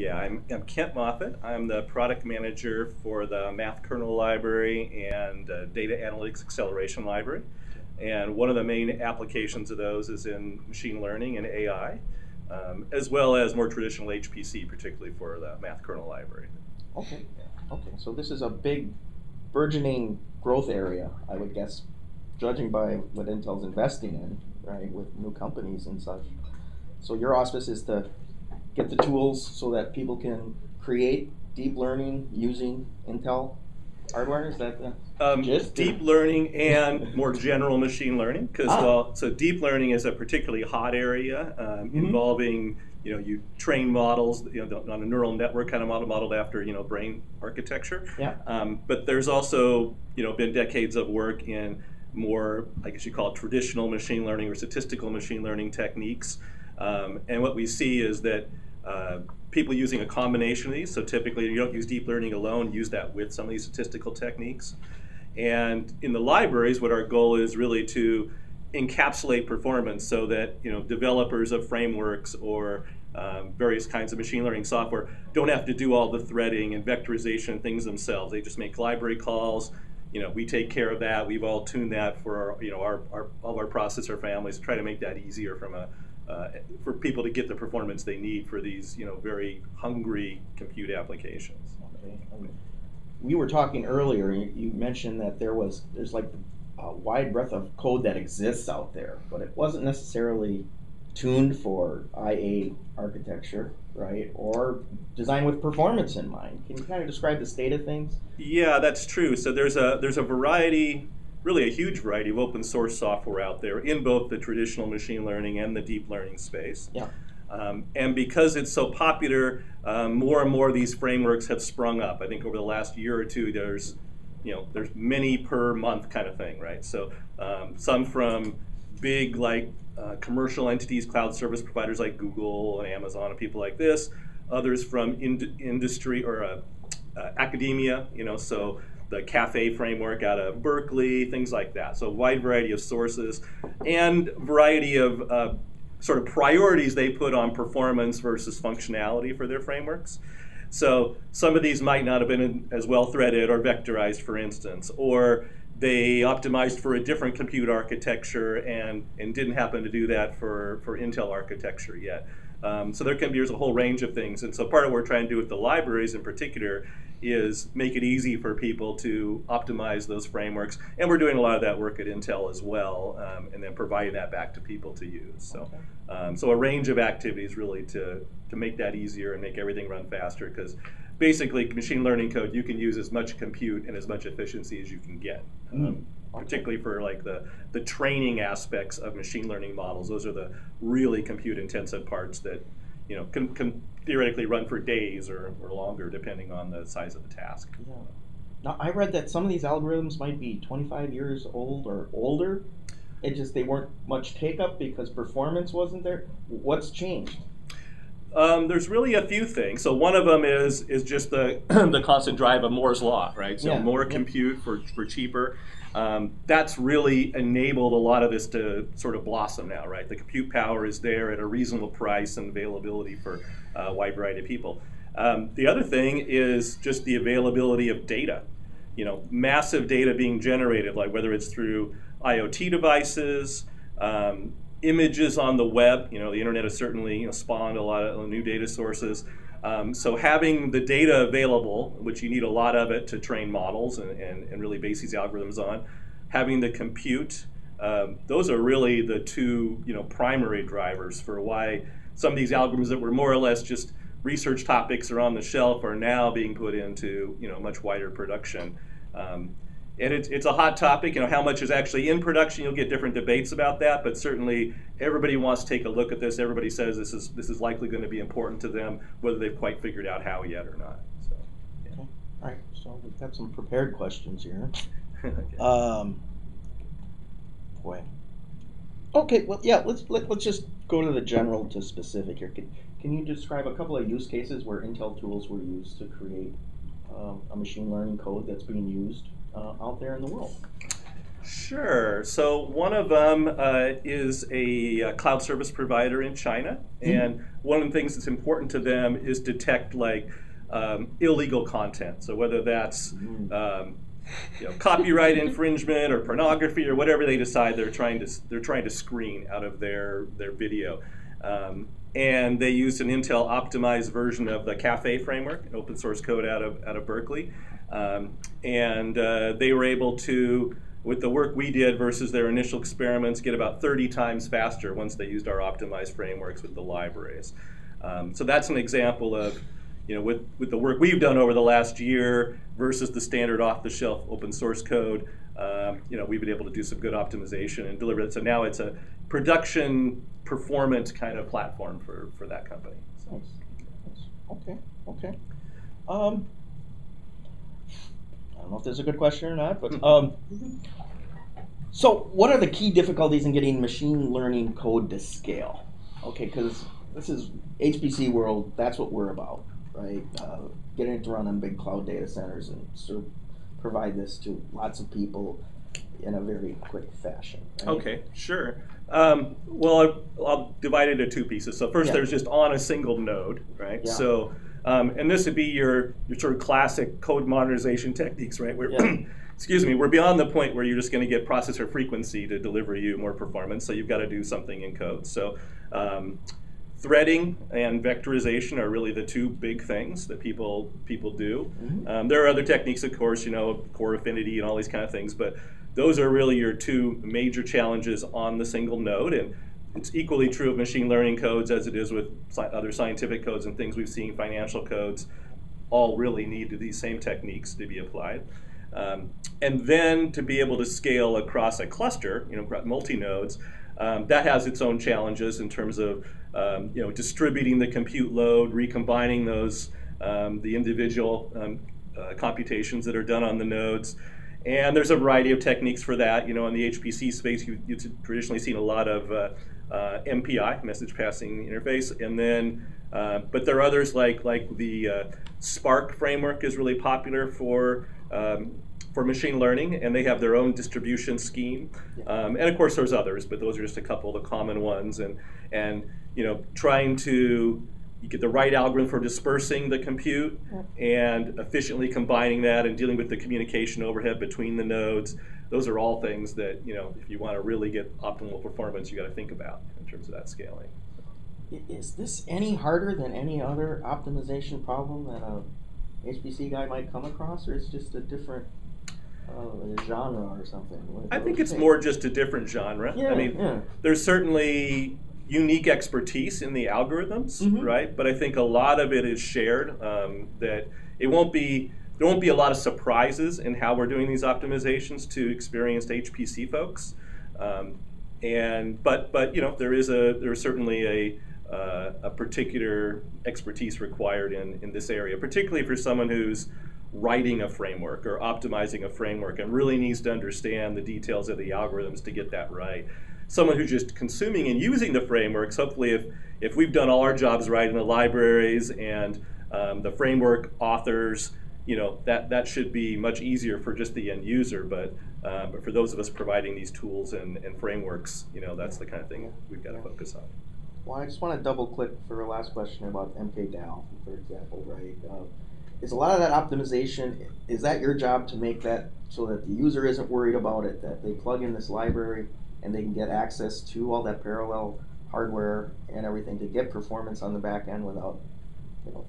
Yeah, I'm, I'm Kent Moffat. I'm the product manager for the Math Kernel Library and uh, Data Analytics Acceleration Library. And one of the main applications of those is in machine learning and AI, um, as well as more traditional HPC, particularly for the Math Kernel Library. Okay, okay, so this is a big burgeoning growth area, I would guess, judging by what Intel's investing in, right, with new companies and such. So your auspice is to get the tools so that people can create deep learning using Intel hardware? Is that the Um, deep learning and more general machine learning, because Ah. well, so deep learning is a particularly hot area um, Mhm. involving you know you train models you know on a neural network kind of model modeled after you know brain architecture. Yeah. Um, but there's also you know been decades of work in more I guess you call it traditional machine learning or statistical machine learning techniques. Um, and what we see is that uh, people using a combination of these, so typically you don't use deep learning alone, use that with some of these statistical techniques. And in the libraries, what our goal is really to encapsulate performance so that you know developers of frameworks or um, various kinds of machine learning software don't have to do all the threading and vectorization things themselves. They just make library calls. You know, we take care of that. We've all tuned that for our, you know our, our all of our processor families. Try to make that easier from a uh, for people to get the performance they need for these you know very hungry compute applications. Okay. um, We were talking earlier, you, you mentioned that there was, there's like a wide breadth of code that exists out there, but it wasn't necessarily tuned for IA architecture, right? Or designed with performance in mind. Can you kind of describe the state of things? Yeah, that's true. So there's a there's a variety, really a huge variety of open source software out there in both the traditional machine learning and the deep learning space. Yeah. Um, and because it's so popular, um, more and more of these frameworks have sprung up. I think over the last year or two, there's you know there's many per month kind of thing, right? So um, some from big like uh, commercial entities, cloud service providers like Google and Amazon and people like this. Others from ind- industry or uh, uh, academia, you know, so the Caffe framework out of Berkeley, things like that. So a wide variety of sources and variety of uh, sort of priorities they put on performance versus functionality for their frameworks. So some of these might not have been as well threaded or vectorized, for instance, or they optimized for a different compute architecture and, and didn't happen to do that for, for Intel architecture yet. Um, so there can be there's a whole range of things. And so part of what we're trying to do with the libraries in particular is make it easy for people to optimize those frameworks. And we're doing a lot of that work at Intel as well, um, and then providing that back to people to use. So, um, so a range of activities really to, to make that easier and make everything run faster because basically machine learning code you can use as much compute and as much efficiency as you can get. Mm. Um, particularly for like the, the training aspects of machine learning models. Those are the really compute intensive parts that you know can, can theoretically run for days or, or longer depending on the size of the task. Yeah. Now, I read that some of these algorithms might be 25 years old or older. It just they weren't much take up because performance wasn't there. What's changed? Um, there's really a few things. So one of them is is just the the constant drive of Moore's law, right? So Yeah, more compute for for cheaper. Um, that's really enabled a lot of this to sort of blossom now, right? The compute power is there at a reasonable price and availability for a wide variety of people. Um, the other thing is just the availability of data. You know, massive data being generated, like whether it's through IoT devices, um, images on the web. You know, the internet has certainly you know, spawned a lot of new data sources. Um, so having the data available, which you need a lot of it to train models and, and, and really base these algorithms on, having the compute, um, those are really the two you know primary drivers for why some of these algorithms that were more or less just research topics are on the shelf are now being put into you know much wider production. Um, and it's, it's a hot topic. You know, how much is actually in production? You'll get different debates about that, but certainly everybody wants to take a look at this. Everybody says this is this is likely going to be important to them, whether they've quite figured out how yet or not. So, All right, so we've got some prepared questions here. okay. Um, boy. Okay, well, yeah, let's let, let's just go to the general to specific here. Can, can you describe a couple of use cases where Intel tools were used to create um, a machine learning code that's being used uh, out there in the world? Sure. So one of them uh, is a, uh, cloud service provider in China, Mm-hmm. and one of the things that's important to them is detect like um, illegal content. So whether that's Mm. um, you know, copyright infringement or pornography or whatever they decide they're trying to they're trying to screen out of their their video. Um, and they used an Intel optimized version of the Caffe framework, an open source code out of out of Berkeley, um, and uh, they were able to, with the work we did versus their initial experiments, get about 30 times faster once they used our optimized frameworks with the libraries. Um, so that's an example of you know, with, with the work we've done over the last year versus the standard off-the-shelf open source code, um, you know, we've been able to do some good optimization and deliver it. So now it's a production performance kind of platform for, for that company. So. Okay. Okay. Um, I don't know if this is a good question or not, but um, so what are the key difficulties in getting machine learning code to scale? Okay, because this is HPC world. That's what we're about, right? Uh, getting it to run on big cloud data centers and sort of provide this to lots of people in a very quick fashion. Right? Okay, sure. Um, well, I'll, I'll divide it into two pieces. So first, Yeah. there's just on a single node, right? Yeah. So, um, and this would be your your sort of classic code modernization techniques, right? Where, Yeah. excuse me, we're beyond the point where you're just going to get processor frequency to deliver you more performance. So you've got to do something in code. So. Um, Threading and vectorization are really the two big things that people people do. Mhm. Um, there are other techniques, of course, you know, core affinity and all these kind of things, but those are really your two major challenges on the single node. And it's equally true of machine learning codes as it is with sci- other scientific codes and things we've seen, financial codes, all really need these same techniques to be applied. Um, and then to be able to scale across a cluster, you know, multi nodes, um, that has its own challenges in terms of um, you know distributing the compute load, recombining those um, the individual um, uh, computations that are done on the nodes. And there's a variety of techniques for that. You know, in the HPC space, you, you've traditionally seen a lot of uh, uh, MPI, message passing interface, and then, uh, but there are others like like the uh, Spark framework is really popular for um, for machine learning, and they have their own distribution scheme. Um, and of course, there's others, but those are just a couple of the common ones. And and you know, trying to you get the right algorithm for dispersing the compute and efficiently combining that and dealing with the communication overhead between the nodes. Those are all things that you know, if you want to really get optimal performance, you got to think about in terms of that scaling. Is this any harder than any other optimization problem that a HPC guy might come across, or is it just a different uh, genre or something? What- I what think it's more just a different genre. Yeah, I mean, yeah. there's certainly unique expertise in the algorithms, Mhm. right? But I think a lot of it is shared. Um, that it won't be there won't be a lot of surprises in how we're doing these optimizations to experienced HPC folks. Um, and but but you know there is a there is certainly a uh, a particular expertise required in in this area, particularly for someone who's writing a framework or optimizing a framework and really needs to understand the details of the algorithms to get that right. Someone who's just consuming and using the frameworks, hopefully, if, if we've done all our jobs right in the libraries and um, the framework authors, you know, that, that should be much easier for just the end user. But, um, but for those of us providing these tools and, and frameworks, you know, that's the kind of thing we've got to focus on. Well, I just want to double click for a last question about MKDAO, for example, right? Uh, is a lot of that optimization, is that your job to make that so that the user isn't worried about it, that they plug in this library and they can get access to all that parallel hardware and everything to get performance on the back end without, you know,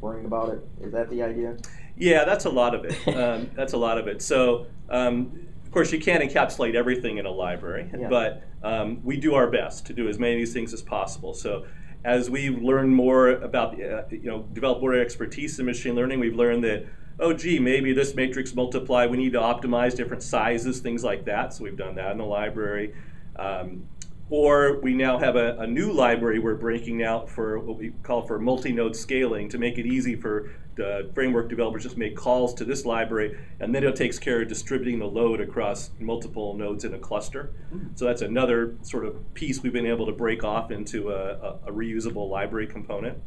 worrying about it? Is that the idea? Yeah, that's a lot of it. Um, that's a lot of it. So, um, of course, you can't encapsulate everything in a library, Yeah. but um, we do our best to do as many of these things as possible. So, as we've learned more about, uh, you know, develop more expertise in machine learning, we've learned that, oh, gee, maybe this matrix multiply, we need to optimize different sizes, things like that. So, we've done that in the library. Um, or we now have a, a new library we're breaking out for what we call for multi-node scaling to make it easy for the framework developers just make calls to this library and then it takes care of distributing the load across multiple nodes in a cluster. So that's another sort of piece we've been able to break off into a, a, a reusable library component.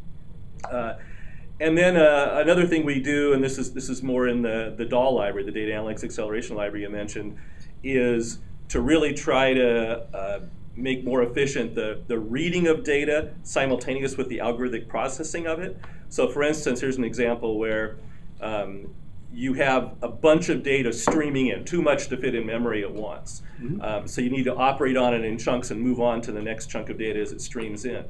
Uh, and then uh, another thing we do, and this is this is more in the the DAAL library, the Data Analytics Acceleration Library you mentioned, is to really try to uh, make more efficient the, the reading of data simultaneous with the algorithmic processing of it. So for instance, here's an example where um, you have a bunch of data streaming in, too much to fit in memory at once. Mhm. Um, so you need to operate on it in chunks and move on to the next chunk of data as it streams in.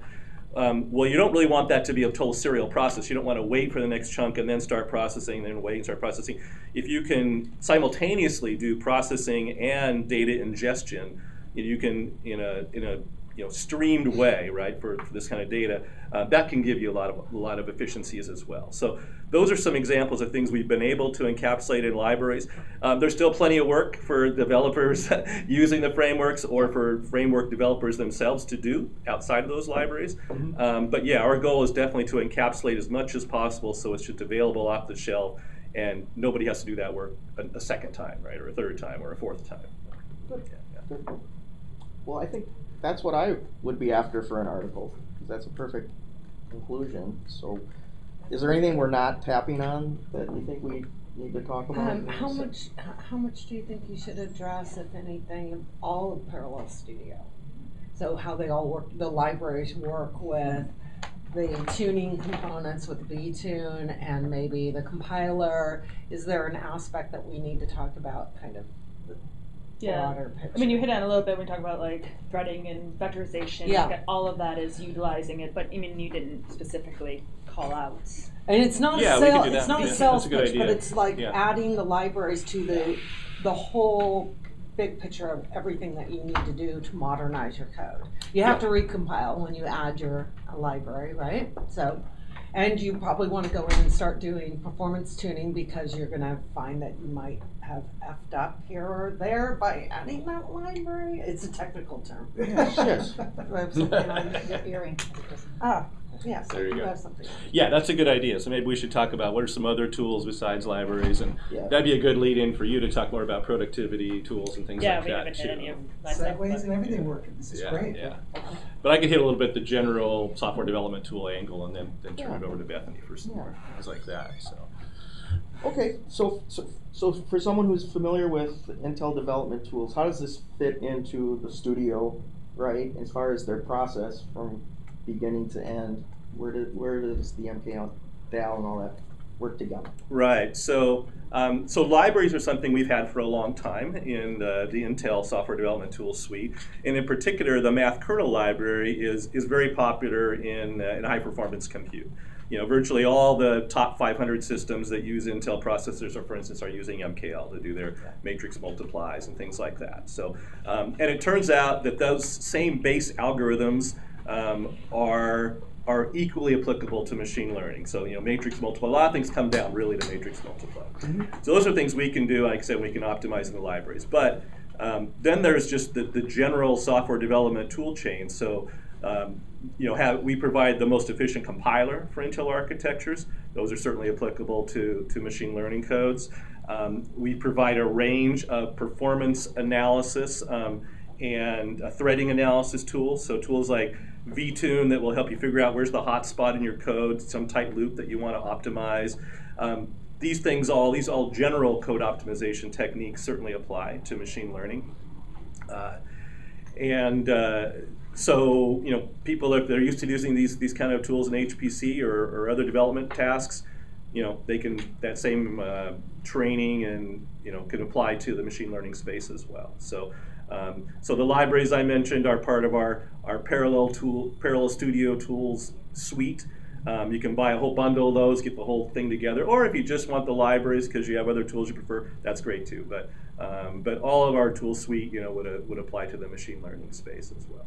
Um, well, you don't really want that to be a total serial process. You don't want to wait for the next chunk and then start processing, then wait and start processing. If you can simultaneously do processing and data ingestion, you can in a in a you know streamed way, right, for, for this kind of data, uh, that can give you a lot of a lot of efficiencies as well. So those are some examples of things we've been able to encapsulate in libraries. Um, there's still plenty of work for developers using the frameworks or for framework developers themselves to do outside of those libraries. Mhm. Um, but yeah, our goal is definitely to encapsulate as much as possible so it's just available off the shelf and nobody has to do that work a, a second time, right, or a third time, or a fourth time. Yeah, yeah. Well, I think that's what I would be after for an article, because that's a perfect conclusion. So, is there anything we're not tapping on that you think we need to talk about? Um, how much, how much do you think you should address, if anything, of all of Parallel Studio? So how they all work, the libraries work with the tuning components with VTune and maybe the compiler? Is there an aspect that we need to talk about, kind of Yeah. broader picture? I mean, you hit on a little bit when we talk about like threading and vectorization. Yeah. Like, all of that is utilizing it, but I mean, you didn't specifically call out. And it's not Yeah, a sale, it's that. not a Yeah, sales a good pitch, but it's like Yeah. adding the libraries to the, the whole big picture of everything that you need to do to modernize your code. You have to recompile when you add your library, right? So, and you probably wanna go in and start doing performance tuning because you're gonna find that you might have effed up here or there by adding that library. It's a technical term. Yes, yes. Do I have something on your earring? Ah, yes, There you you go. have something. Yeah, that's a good idea. So maybe we should talk about what are some other tools besides libraries, and Yeah. that'd be a good lead-in for you to talk more about productivity tools and things yeah, like we that haven't too. hit any of that stuff. Segways but- and everything working. This is yeah, great. yeah. But I could hit a little bit the general software development tool angle, and then then turn it over to Bethany for some Yeah. more things like that. So. Okay, so, so so for someone who's familiar with Intel development tools, how does this fit into the studio, right? As far as their process from beginning to end, where did where does the MKL DAAL and all that work together? Right. So, um, so libraries are something we've had for a long time in the, the Intel software development tools suite, and in particular, the math kernel library is is very popular in uh, in high performance compute. You know, virtually all the top 500 systems that use Intel processors, or for instance, are using MKL to do their matrix multiplies and things like that. So, um, and it turns out that those same base algorithms um, are are equally applicable to machine learning. So, you know, matrix multiply, a lot of things come down really to matrix multiply. So those are things we can do, like I said, we can optimize in the libraries. But um, then there's just the, the general software development tool chain. So, um, you know, have, we provide the most efficient compiler for Intel architectures. Those are certainly applicable to, to machine learning codes. Um, we provide a range of performance analysis um, and a threading analysis tools. So tools like VTune that will help you figure out where's the hot spot in your code, some tight loop that you want to optimize. Um, these things all, these all general code optimization techniques certainly apply to machine learning. Uh, and uh, so, you know, people, if they're used to using these, these kind of tools in HPC or, or other development tasks, you know, they can, that same uh, training and, you know, can apply to the machine learning space as well. So, um, so the libraries I mentioned are part of our, our parallel tool, parallel studio tools suite. Um, you can buy a whole bundle of those, get the whole thing together, or if you just want the libraries because you have other tools you prefer, that's great too. But um, but all of our tool suite, you know, would uh, would apply to the machine learning space as well.